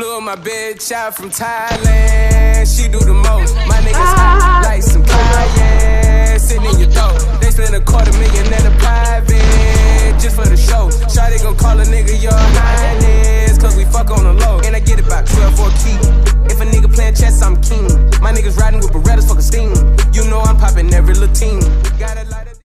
Flew my bitch out from Thailand. She do the most. My niggas hot ah. like some cayenne. Sitting in your throat. They spend a quarter million in a private just for the show. Shawty gon' call a nigga your highness. Cause we fuck on the low. And I get about 12 for a key. If a nigga playing chess, I'm king. My niggas riding with Berettas, fuck a steam.